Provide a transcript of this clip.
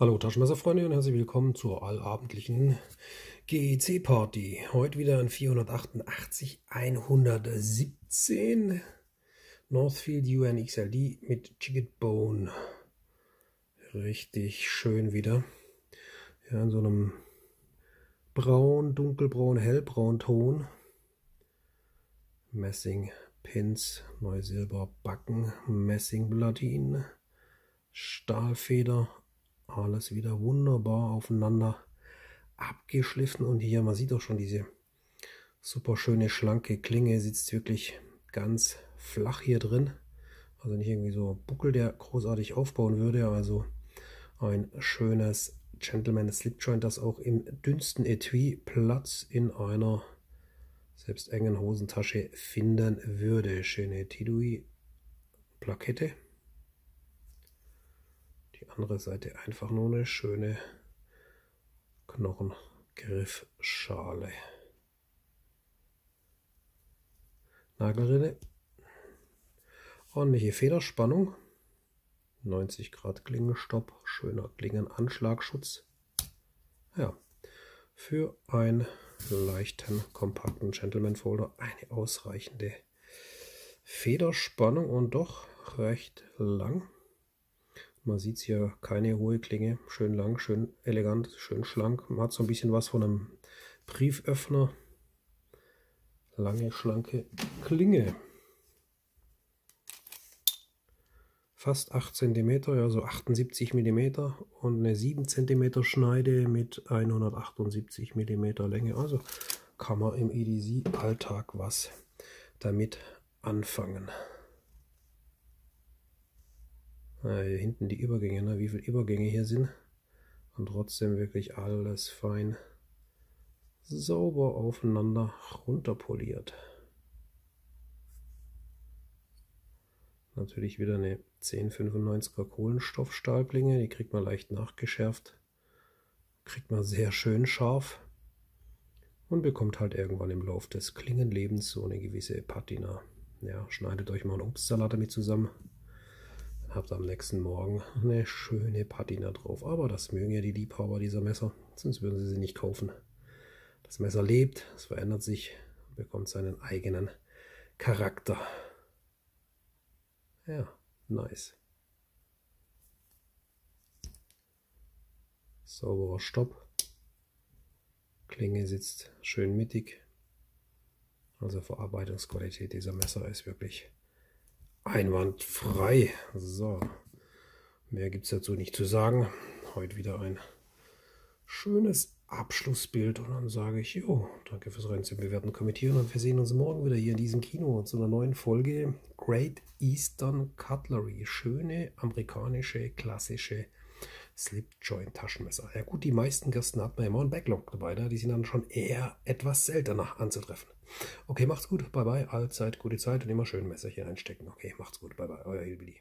Hallo Taschenmesserfreunde und herzlich willkommen zur allabendlichen GEC-Party. Heute wieder ein 488 117 Northfield UN XLD mit Chicket Bone. Richtig schön wieder. Ja, in so einem braun, dunkelbraun, hellbraun Ton. Messing Pins, Neusilber Backen, Messing Platin, Stahlfeder alles wieder wunderbar aufeinander abgeschliffen. Und hier, man sieht auch schon diese super schöne schlanke Klinge, sitzt wirklich ganz flach hier drin. Also nicht irgendwie so ein Buckel, der großartig aufbauen würde. Also ein schönes Gentleman Slip Joint, das auch im dünnsten Etui Platz in einer selbst engen Hosentasche finden würde. Schöne Tidui Plakette andere Seite einfach nur eine schöne Knochengriffschale. Nagelrinne, ordentliche Federspannung, 90 Grad Klingenstopp, schöner Klingenanschlagschutz. Ja, für einen leichten, kompakten Gentleman Folder eine ausreichende Federspannung und doch recht lang. Man sieht hier keine hohe Klinge, schön lang, schön elegant, schön schlank. Man hat so ein bisschen was von einem Brieföffner. Lange, schlanke Klinge. Fast 8 cm, also 78 mm und eine 7 cm Schneide mit 178 mm Länge. Also kann man im EDC-Alltag was damit anfangen. Hier hinten die Übergänge, ne? wie viele Übergänge hier sind. Und trotzdem wirklich alles fein sauber aufeinander runterpoliert. Natürlich wieder eine 1095er Kohlenstoffstahlklinge, die kriegt man leicht nachgeschärft. Kriegt man sehr schön scharf und bekommt halt irgendwann im Lauf des Klingenlebens so eine gewisse Patina. Ja, schneidet euch mal einen Obstsalat damit zusammen habt am nächsten Morgen eine schöne Patina drauf. Aber das mögen ja die Liebhaber dieser Messer, sonst würden sie sie nicht kaufen. Das Messer lebt, es verändert sich, bekommt seinen eigenen Charakter. Ja, nice. Sauberer Stopp. Klinge sitzt schön mittig. Also Verarbeitungsqualität dieser Messer ist wirklich einwandfrei. So, mehr gibt es dazu nicht zu sagen. Heute wieder ein schönes Abschlussbild und dann sage ich, jo, danke fürs Reinsehen, bewerten, kommentieren und wir sehen uns morgen wieder hier in diesem Kino zu einer neuen Folge Great Eastern Cutlery. Schöne amerikanische, klassische Slip-Joint Taschenmesser. Ja gut, die meisten Gästen hat man immer einen Backlog dabei, da. die sind dann schon eher etwas seltener anzutreffen. Okay, macht's gut, bye bye, allzeit gute Zeit und immer schön Messerchen einstecken. Okay, macht's gut, bye bye, euer Hilbili.